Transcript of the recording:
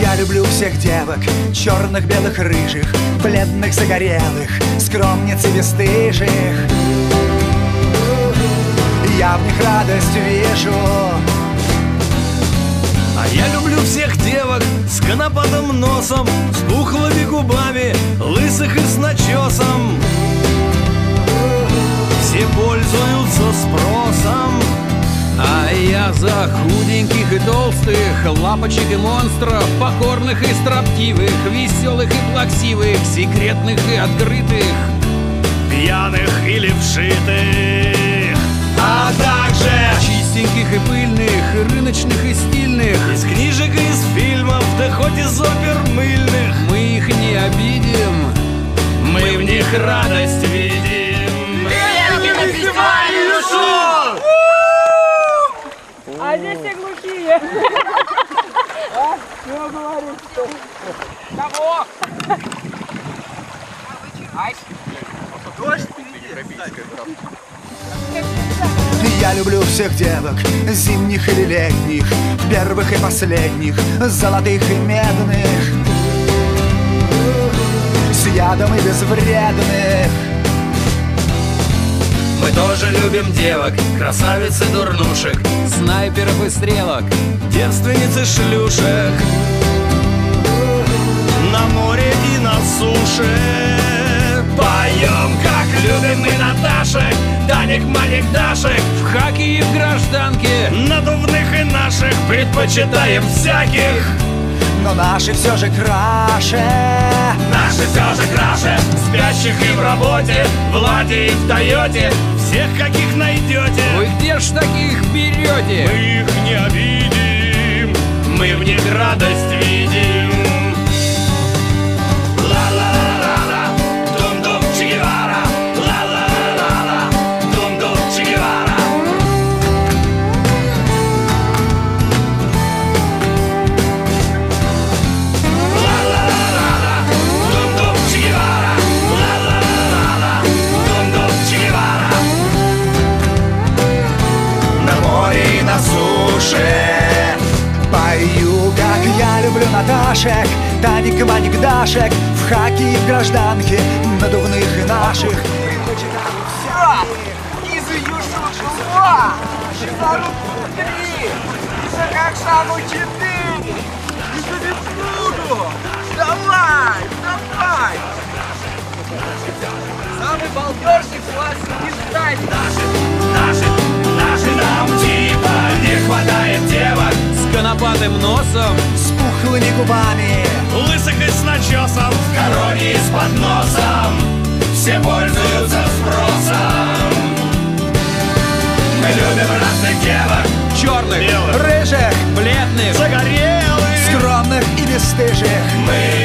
Я люблю всех девок, черных, белых, рыжих, бледных, загорелых, скромниц и бесстыжих. Я в них радость вижу, носом, с пухлыми губами, лысых и с начесом. Все пользуются спросом. А я за худеньких и толстых, лапочек и монстров, покорных и строптивых, веселых и плаксивых, секретных и открытых, пьяных или вшитых, а также них радость видим. А здесь все глухие. Я люблю всех девок, зимних или летних, первых и последних, золотых и медных, с ядом и безвредных. Мы тоже любим девок, красавиц и дурнушек, снайперов и стрелок, девственниц и шлюшек. На море и на суше поем, как любим мы Наташек, Даник, Маник, Дашек, в хаке и в гражданке, надувных и наших предпочитаем всяких. Но наши все же краше. Наши все же краше Спящих и в работе В Ладе и в Тойоте Всех, каких найдете Вы где ж таких берете? Мы их не обидим Мы в них радость видим суше Пою, как я люблю Наташек Таник, Маник, Дашек В хаке и в гражданке Надувных и наших всяких. Из Юшушува! Шизару три! Как шагу четыре! Из Вицмуду! Давай! Давай! Самый балдежник у вас не знает! конопатым носом. С пухлыми губами. Лысых и с начесом. В короне и с подносом Все пользуются спросом. Мы любим разных девок. Черных, белых, рыжих, бледных, загорелых. Скромных и бесстыжих. Мы